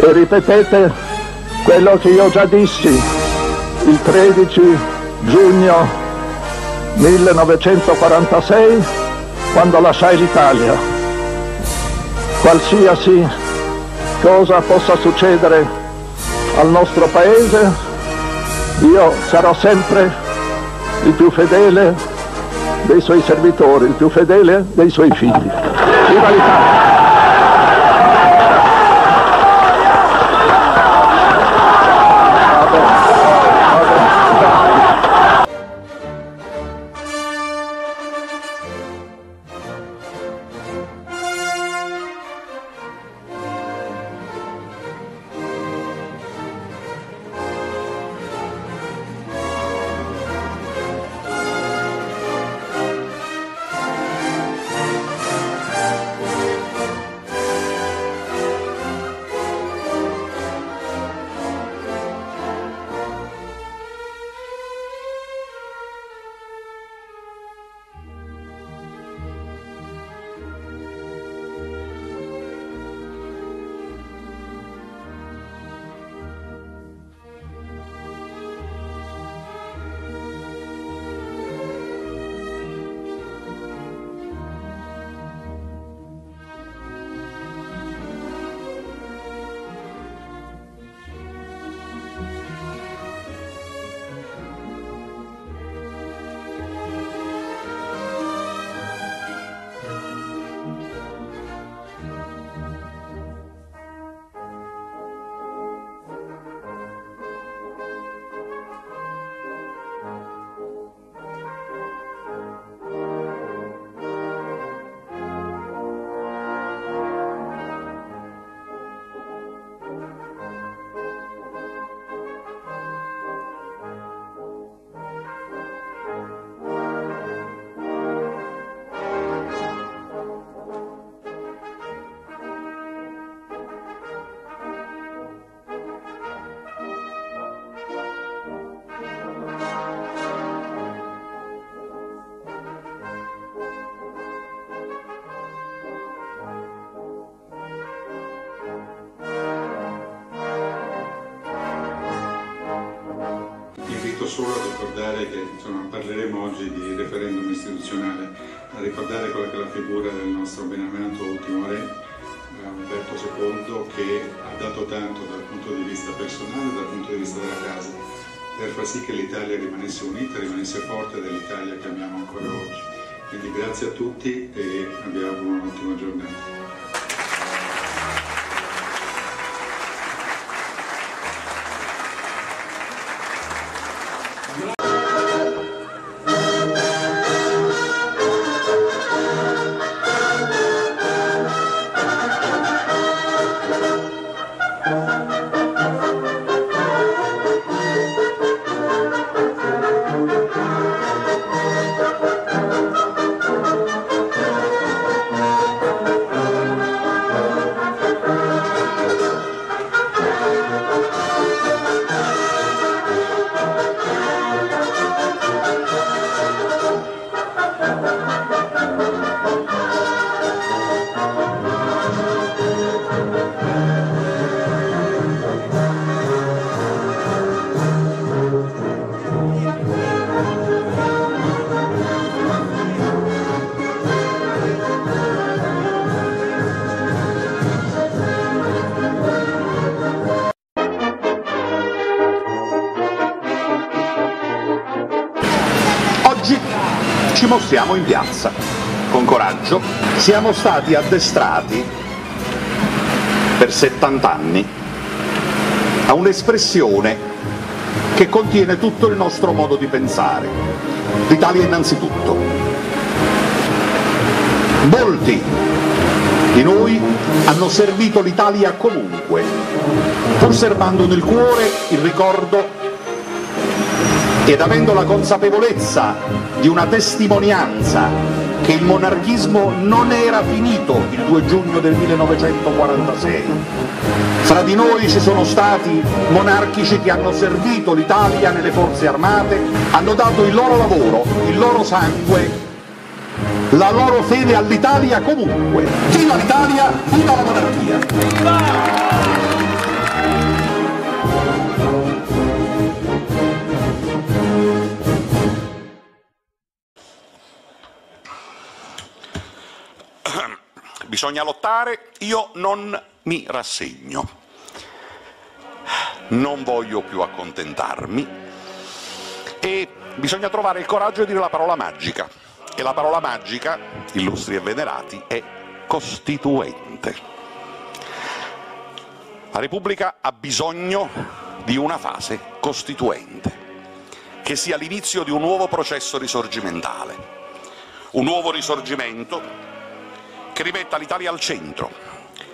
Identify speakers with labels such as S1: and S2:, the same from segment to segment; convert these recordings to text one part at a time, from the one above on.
S1: ripetete quello che io già dissi il 13 giugno 1946 quando lasciai l'Italia. Qualsiasi cosa possa succedere al nostro paese, io sarò sempre il più fedele dei suoi servitori, il più fedele dei suoi figli. Viva l'Italia!
S2: Invito solo a ricordare che insomma, parleremo oggi di referendum istituzionale, a ricordare quella che è la figura del nostro beneamato ultimo re, eh, Umberto II, che ha dato tanto dal punto di vista personale e dal punto di vista della casa, per far sì che l'Italia rimanesse unita, rimanesse forte dell'Italia che amiamo ancora oggi. Quindi grazie a tutti e auguro un'ottima giornata.
S3: Ci mostriamo in piazza, con coraggio, siamo stati addestrati per 70 anni a un'espressione che contiene tutto il nostro modo di pensare. L'Italia innanzitutto. Molti di noi hanno servito l'Italia comunque, pur serbando nel cuore il ricordo ed avendo la consapevolezza di una testimonianza che il monarchismo non era finito il 2 giugno del 1946. Fra di noi ci sono stati monarchici che hanno servito l'Italia nelle forze armate, hanno dato il loro lavoro, il loro sangue, la loro fede all'Italia comunque. Viva l'Italia, viva la monarchia! Bisogna lottare, io non mi rassegno. Non voglio più accontentarmi e bisogna trovare il coraggio di dire la parola magica. E la parola magica, illustri e venerati, è costituente. La Repubblica ha bisogno di una fase costituente, che sia l'inizio di un nuovo processo risorgimentale, un nuovo risorgimento che rimetta l'Italia al centro,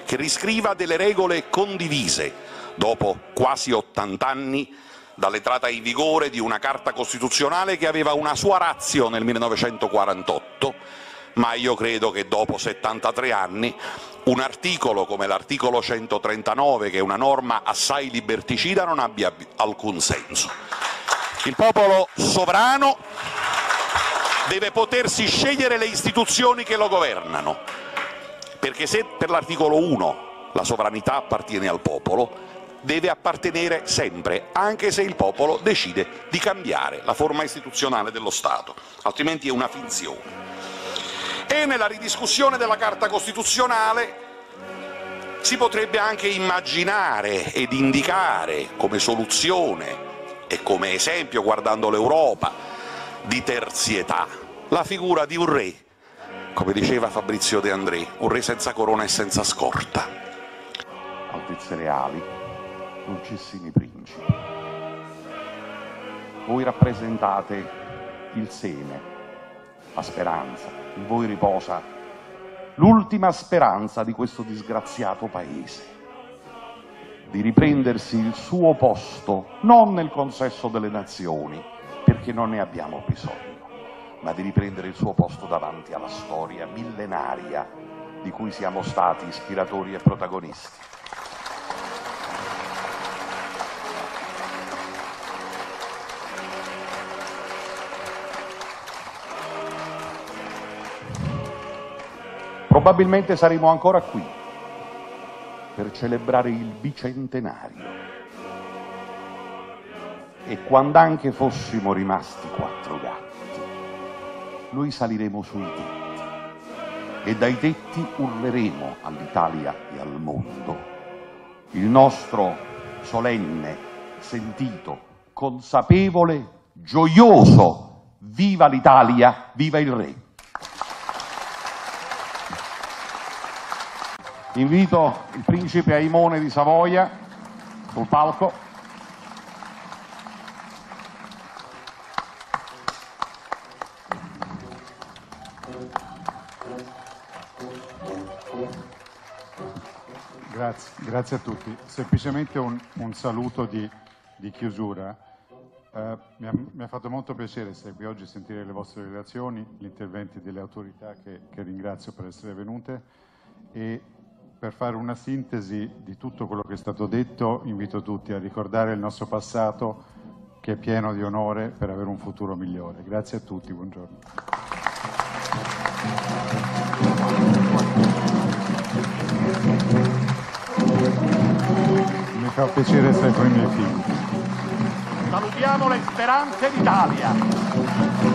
S3: che riscriva delle regole condivise dopo quasi 80 anni dall'entrata in vigore di una Carta Costituzionale che aveva una sua razio nel 1948, ma io credo che dopo 73 anni un articolo come l'articolo 139, che è una norma assai liberticida, non abbia alcun senso. Il popolo sovrano deve potersi scegliere le istituzioni che lo governano perché se per l'articolo 1 la sovranità appartiene al popolo, deve appartenere sempre, anche se il popolo decide di cambiare la forma istituzionale dello Stato, altrimenti è una finzione. E nella ridiscussione della Carta Costituzionale si potrebbe anche immaginare ed indicare come soluzione e come esempio, guardando l'Europa, di terzietà, la figura di un re come diceva Fabrizio De André, un re senza corona e senza scorta.
S4: Altezze reali, dolcissimi principi, voi rappresentate il seme, la speranza, in voi riposa l'ultima speranza di questo disgraziato paese, di riprendersi il suo posto non nel consesso delle nazioni, perché non ne abbiamo bisogno ma di riprendere il suo posto davanti alla storia millenaria di cui siamo stati ispiratori e protagonisti. Probabilmente saremo ancora qui per celebrare il bicentenario e quando anche fossimo rimasti quattro gatti noi saliremo sui tetti e dai tetti urleremo all'Italia e al mondo il nostro solenne, sentito, consapevole, gioioso viva l'Italia, viva il Re. Invito il principe Aimone di Savoia sul palco.
S5: Grazie, grazie a tutti. Semplicemente un, un saluto di, di chiusura. Uh, mi, ha, mi, ha, fatto molto piacere essere qui oggi, sentire le vostre relazioni, gli interventi delle autorità che, che ringrazio per essere venute e per fare una sintesi di tutto quello che è stato detto invito tutti a ricordare il nostro passato che è pieno di onore per avere un futuro migliore. Grazie a tutti, buongiorno. Fa piacere essere con i miei figli.
S3: Salutiamo le speranze d'Italia.